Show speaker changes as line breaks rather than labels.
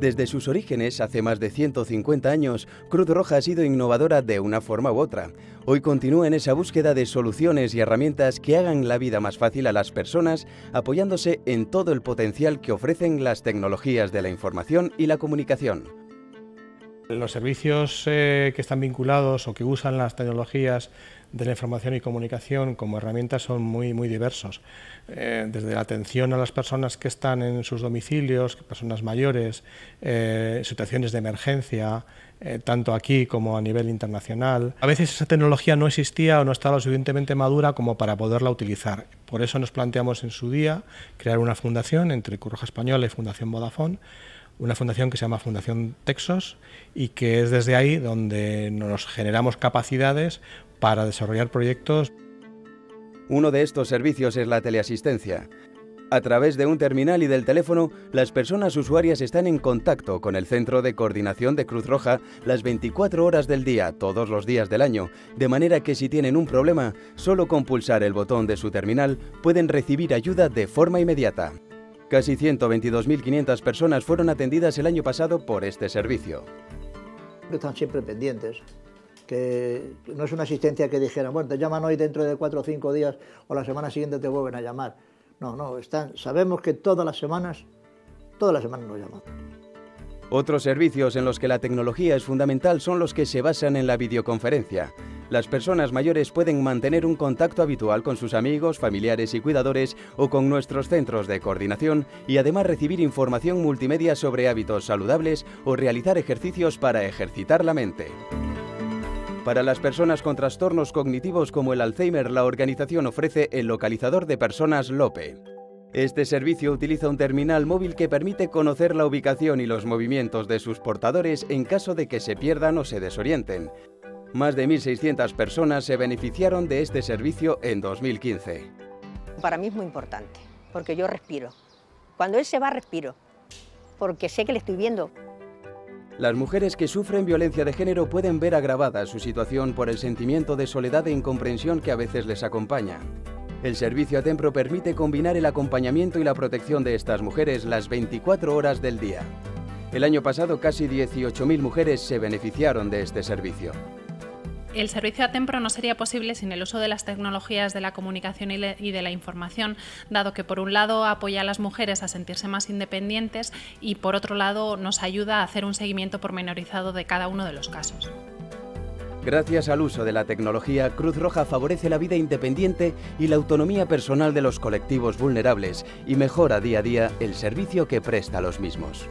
Desde sus orígenes, hace más de 150 años, Cruz Roja ha sido innovadora de una forma u otra. Hoy continúa en esa búsqueda de soluciones y herramientas que hagan la vida más fácil a las personas, apoyándose en todo el potencial que ofrecen las tecnologías de la información y la comunicación.
Los servicios eh, que están vinculados o que usan las tecnologías de la información y comunicación como herramientas son muy, muy diversos. Eh, desde la atención a las personas que están en sus domicilios, personas mayores, eh, situaciones de emergencia, tanto aquí como a nivel internacional. A veces esa tecnología no existía o no estaba suficientemente madura como para poderla utilizar. Por eso nos planteamos en su día crear una fundación entre Cruz Española y Fundación Vodafone una fundación que se llama Fundación Texos y que es desde ahí donde nos generamos capacidades para desarrollar proyectos.
Uno de estos servicios es la teleasistencia. A través de un terminal y del teléfono, las personas usuarias están en contacto con el Centro de Coordinación de Cruz Roja las 24 horas del día, todos los días del año, de manera que si tienen un problema, solo con pulsar el botón de su terminal pueden recibir ayuda de forma inmediata. Casi 122.500 personas fueron atendidas el año pasado por este servicio.
Están siempre pendientes, que no es una asistencia que dijeran, bueno, te llaman hoy dentro de cuatro o cinco días o la semana siguiente te vuelven a llamar. No, no, están, sabemos que todas las semanas, todas las semanas nos llaman.
Otros servicios en los que la tecnología es fundamental son los que se basan en la videoconferencia. Las personas mayores pueden mantener un contacto habitual con sus amigos, familiares y cuidadores o con nuestros centros de coordinación y además recibir información multimedia sobre hábitos saludables o realizar ejercicios para ejercitar la mente. Para las personas con trastornos cognitivos como el Alzheimer, la organización ofrece el localizador de personas LOPE. Este servicio utiliza un terminal móvil que permite conocer la ubicación y los movimientos de sus portadores en caso de que se pierdan o se desorienten. Más de 1.600 personas se beneficiaron de este servicio en 2015.
Para mí es muy importante, porque yo respiro. Cuando él se va, respiro, porque sé que le estoy viendo.
Las mujeres que sufren violencia de género pueden ver agravada su situación por el sentimiento de soledad e incomprensión que a veces les acompaña. El servicio a Tempro permite combinar el acompañamiento y la protección de estas mujeres las 24 horas del día. El año pasado casi 18.000 mujeres se beneficiaron de este servicio.
El servicio a Tempro no sería posible sin el uso de las tecnologías de la comunicación y de la información, dado que por un lado apoya a las mujeres a sentirse más independientes y por otro lado nos ayuda a hacer un seguimiento pormenorizado de cada uno de los casos.
Gracias al uso de la tecnología, Cruz Roja favorece la vida independiente y la autonomía personal de los colectivos vulnerables y mejora día a día el servicio que presta a los mismos.